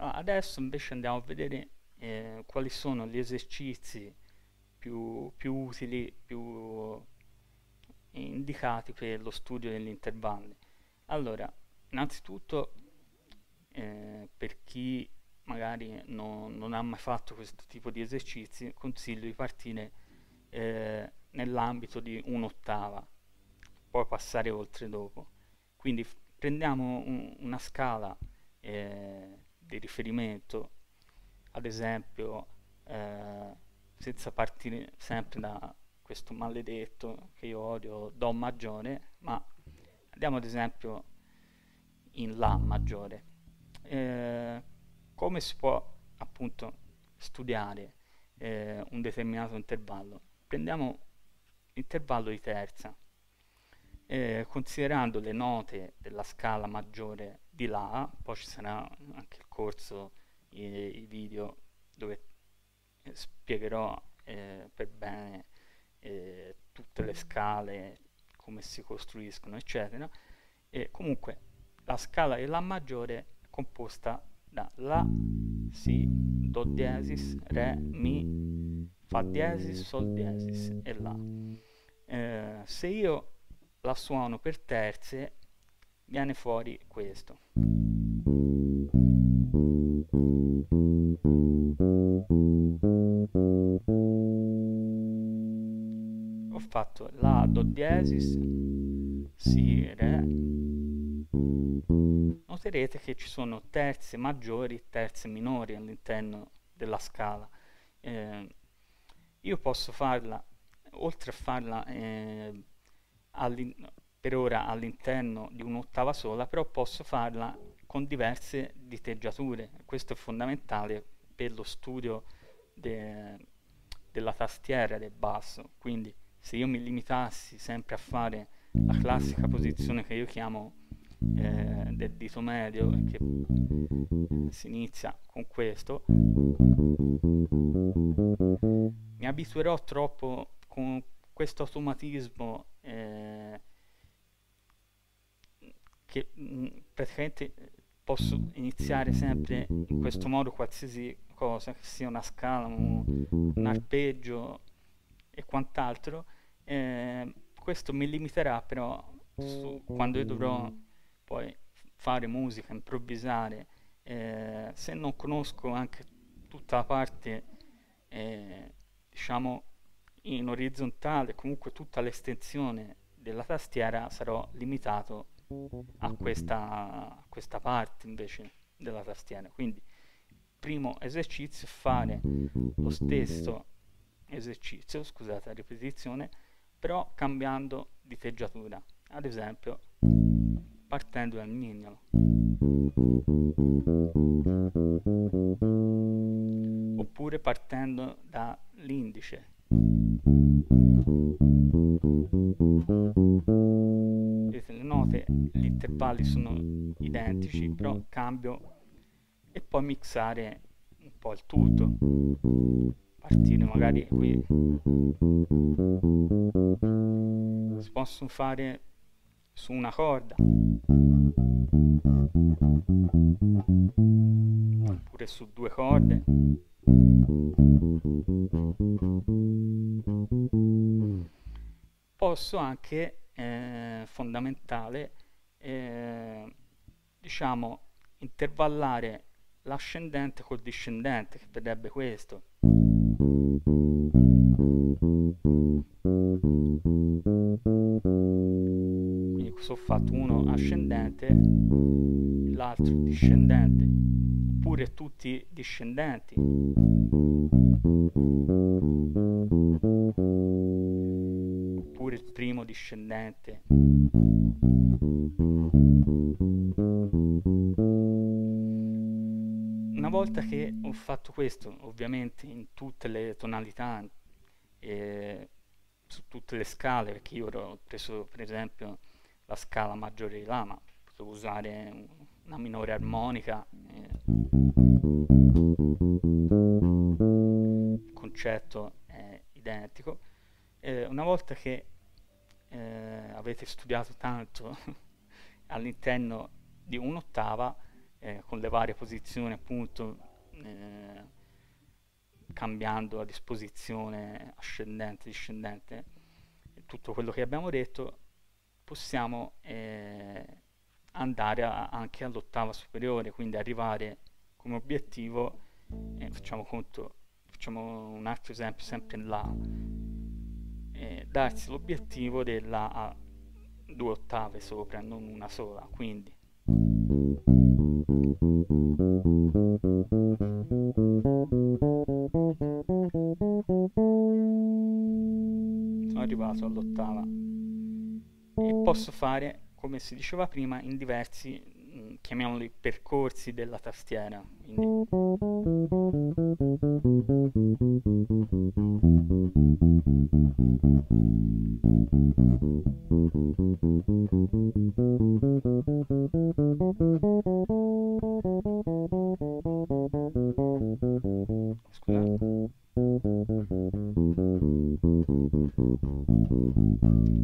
Allora, adesso invece andiamo a vedere eh, quali sono gli esercizi più, più utili, più indicati per lo studio degli intervalli. Allora, innanzitutto eh, per chi magari non, non, ha mai fatto questo tipo di esercizi, consiglio di partire eh, nell'ambito di un'ottava, poi passare oltre dopo. Quindi prendiamo un, una scala eh, di riferimento, ad esempio, eh, senza partire sempre da questo maledetto che io odio, Do maggiore, ma andiamo ad esempio in La maggiore. Eh, come si può appunto studiare eh, un determinato intervallo? Prendiamo l'intervallo di terza, eh, considerando le note della scala maggiore di La, poi ci sarà anche il corso, i, i video dove eh, spiegherò eh, per bene eh, tutte le scale, come si costruiscono, eccetera. E comunque la scala di La maggiore è composta da La, Si, Do diesis, Re, Mi, Fa diesis, Sol diesis e La. Eh, se io la suono per terze, viene fuori questo. Ho fatto La, Do diesis, Si, Re. Noterete che ci sono terze maggiori e terze minori all'interno della scala. Eh, io posso farla, oltre a farla eh, per ora all'interno di un'ottava sola, però posso farla con diverse diteggiature. Questo è fondamentale per lo studio de, della tastiera del basso. Quindi se io mi limitassi sempre a fare la classica posizione che io chiamo eh, del dito medio, che si inizia con questo, mi abituerò troppo con questo automatismo eh, che mh, mm, praticamente posso iniziare sempre in questo modo qualsiasi cosa, che sia una scala, un, un arpeggio e quant'altro, eh, questo mi limiterà però su, quando io dovrò poi fare musica, improvvisare, eh, se non conosco anche tutta la parte, eh, diciamo, in orizzontale, comunque tutta l'estensione della tastiera, sarò limitato a questa, a questa parte invece della tastiera. Quindi, primo esercizio fare lo stesso esercizio, scusate la ripetizione, però cambiando diteggiatura. Ad esempio, partendo dal mignolo. Oppure partendo dall'indice. Vedete, le note, gli intervalli sono identici, però cambio e poi mixare un po' il tutto. Partire magari qui. Si possono fare su una corda oppure su due corde posso anche eh, fondamentale eh, diciamo intervallare l'ascendente col discendente che vedrebbe questo. Ho fatto uno ascendente l'altro discendente oppure tutti discendenti discendente una volta che ho fatto questo ovviamente in tutte le tonalità eh, su tutte le scale perché io ho preso per esempio la scala maggiore di La, ma potevo usare una minore armonica. Eh. Il concetto è identico. Eh, una volta che eh, avete studiato tanto all'interno di un'ottava, eh, con le varie posizioni appunto eh, cambiando la disposizione ascendente, discendente, tutto quello che abbiamo detto, possiamo eh, andare a, anche all'ottava superiore, quindi arrivare come obiettivo, facciamo conto, facciamo un altro esempio sempre in eh, darsi l'obiettivo della a due ottave sopra, non una sola, quindi. Sono arrivato all'ottava. E posso fare come si diceva prima in diversi chiamiamoli percorsi della tastiera quindi Scusate.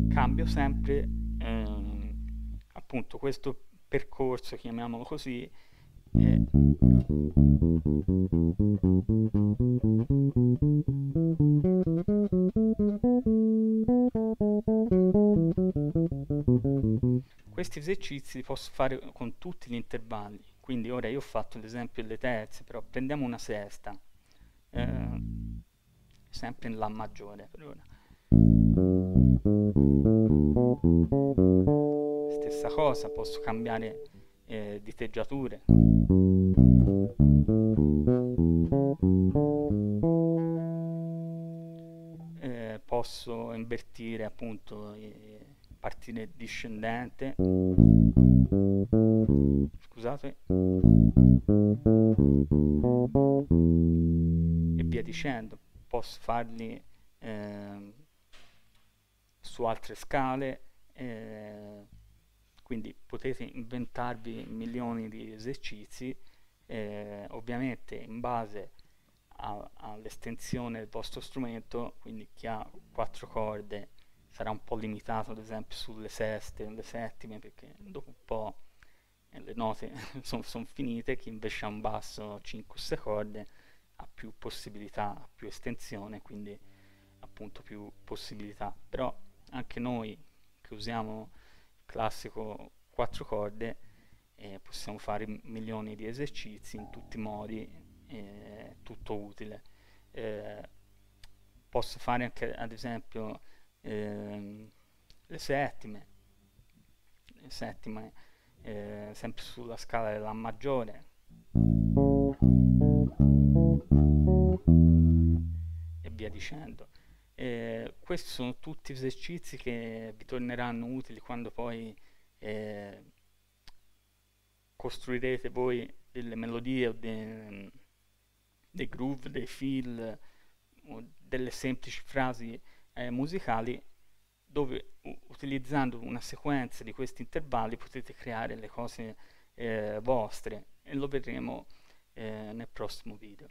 Cambio sempre ehm, appunto questo percorso, chiamiamolo così, eh, questi esercizi li posso fare con tutti gli intervalli. Quindi ora io ho fatto l'esempio delle terze però prendiamo una sesta eh, sempre in La maggiore per ora stessa cosa posso cambiare eh, diteggiature. Eh, posso invertire appunto eh, partire discendente. Scusate. E via dicendo posso farli eh, su altre scale eh, quindi potete inventarvi milioni di esercizi eh, ovviamente in base all'estensione del vostro strumento quindi chi ha quattro corde sarà un po' limitato ad esempio sulle seste, le settime perché dopo un po' le note sono son finite chi invece ha un basso 5-6 corde ha più possibilità, più estensione quindi appunto più possibilità. Però anche noi che usiamo classico 4 corde eh, possiamo fare milioni di esercizi in tutti i modi eh, tutto utile. Eh, posso fare anche ad esempio ehm, le settime. Le settime eh, sempre sulla scala della maggiore. E via dicendo eh, questi sono tutti esercizi che vi torneranno utili quando poi eh, costruirete voi delle melodie o dei, dei groove, dei fill o delle semplici frasi eh, musicali dove utilizzando una sequenza di questi intervalli potete creare le cose eh, vostre e lo vedremo eh, nel prossimo video.